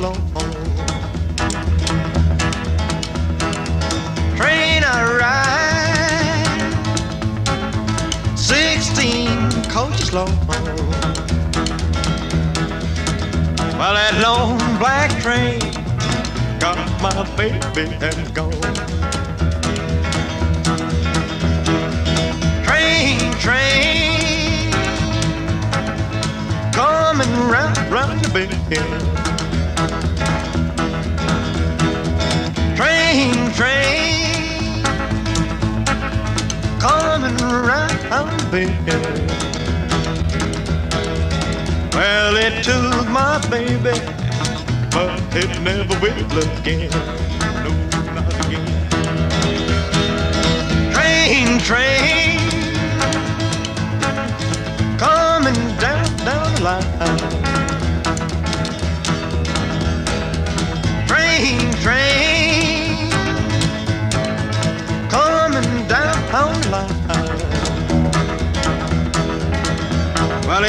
long. Train I ride, sixteen coaches long. Well, that long black train got my baby and gone. Train, train, coming round, round the bend. Coming round the bend. Well, it took my baby, but it never will again. No, not again. Train, train,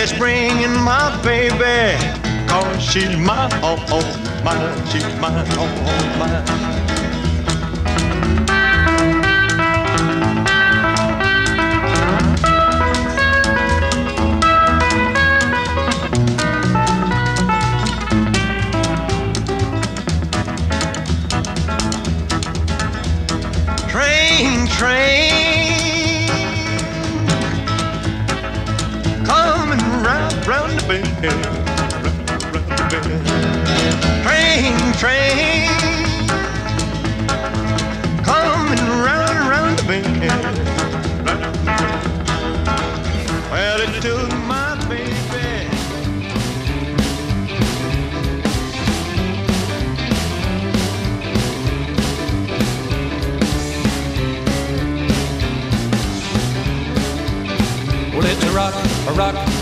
Well, bringing my baby, cause she's mine, oh, oh, mine, she's mine, oh, oh. Train, train, round, the bend, round, round the bend. Train, train,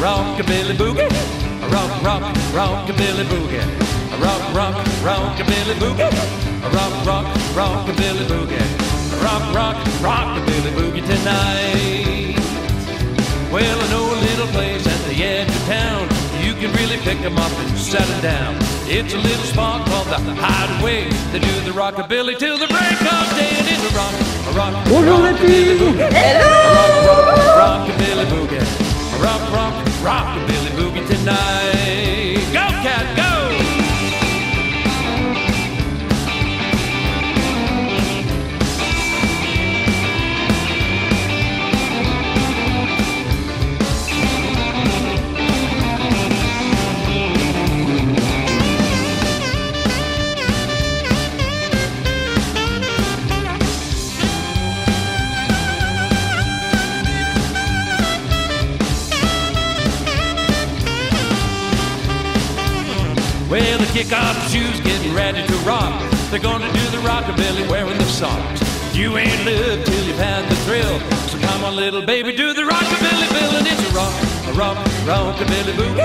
rockabilly boogie. A rock, rock, rockabilly boogie. A rock, rock, rockabilly boogie. A rock, rock, rockabilly boogie. A rock, rock, rockabilly boogie tonight. Well, I know a little place at the edge of town. You can really pick 'em up and set 'em down. It's a little spot called the Hideaway. They do the rockabilly till the break of day. And it's a rock, a rock, rockabilly boogie. Rock, Well, the kick off shoes getting ready to rock. They're gonna do the rockabilly wearing the socks. You ain't lived till you've had the thrill. So come on, little baby, do the rockabilly bill. And it's a rock, a rock, rockabilly boogie.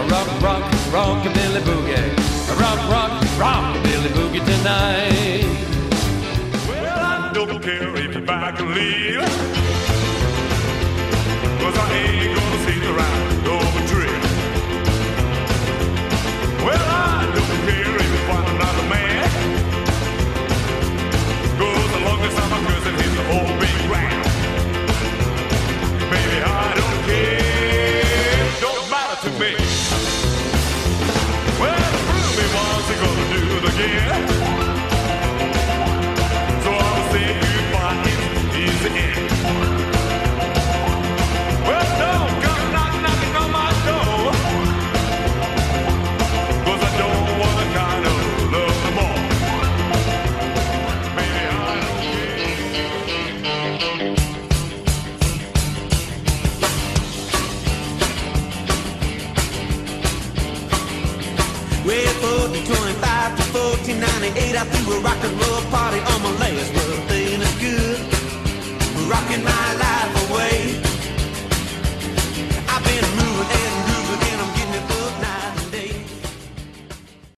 A rock, rock, rockabilly boogie. A rock, rock, rockabilly boogie tonight. Well, I don't care if you back and leave. Cause I ain't gonna see the it again. Well, 1425 to 1498, I threw a rock and roll party on my